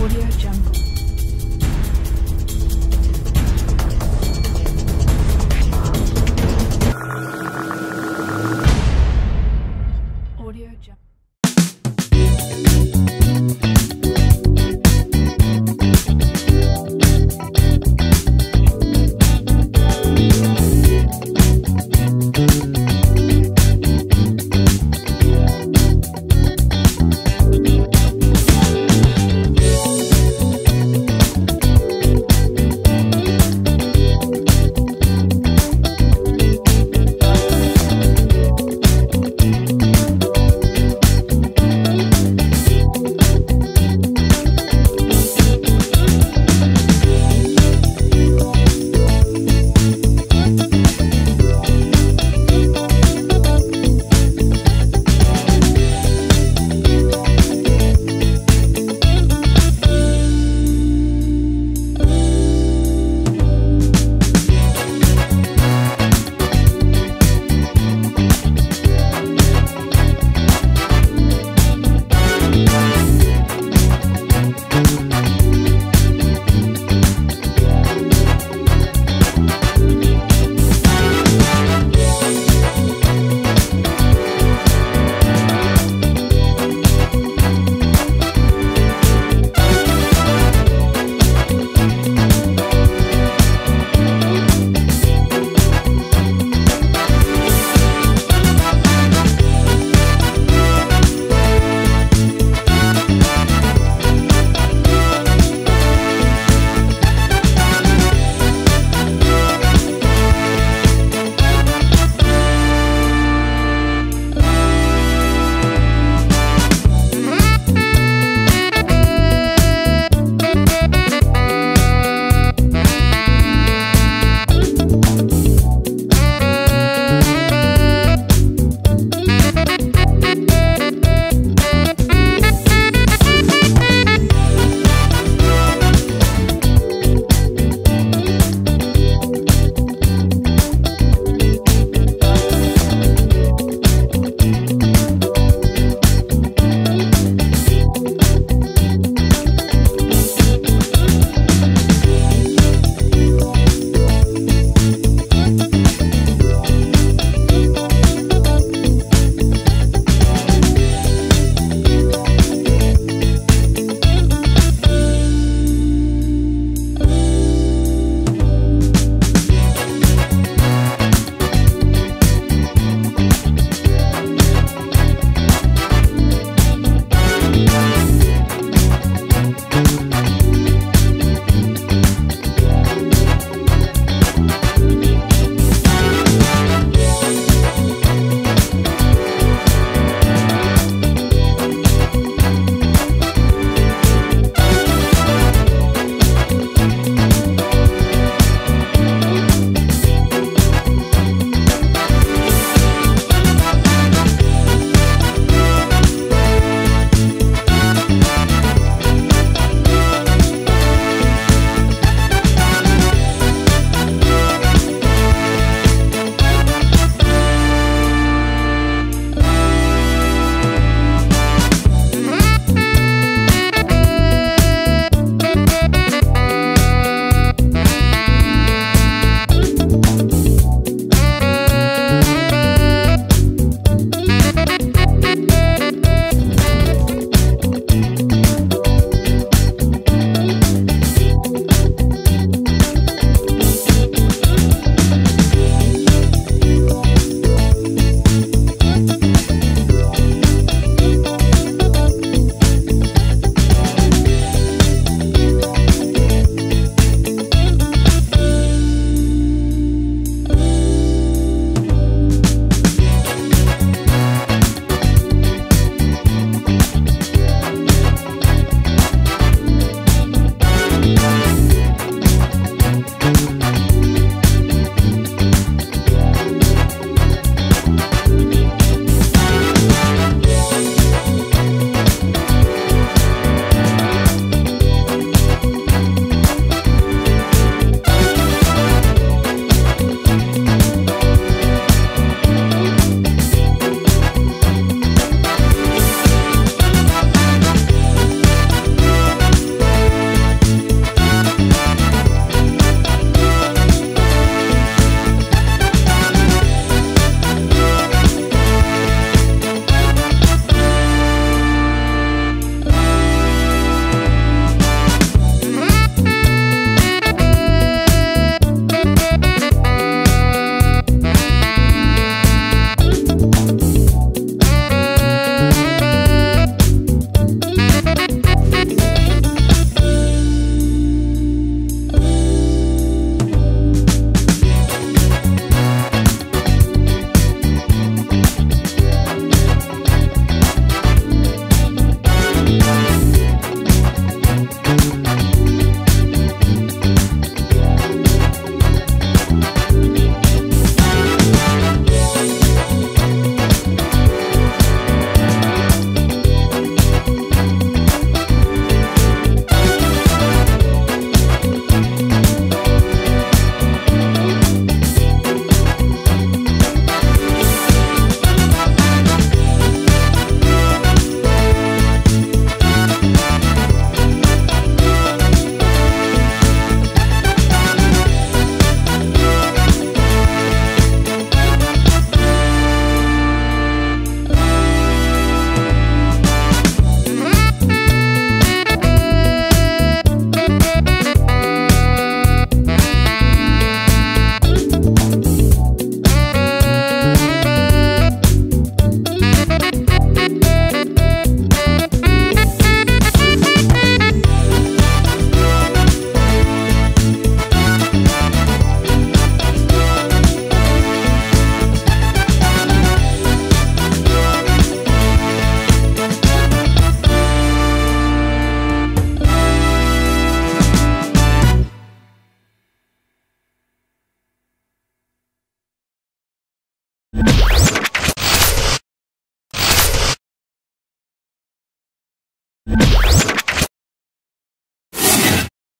Audio Jungle.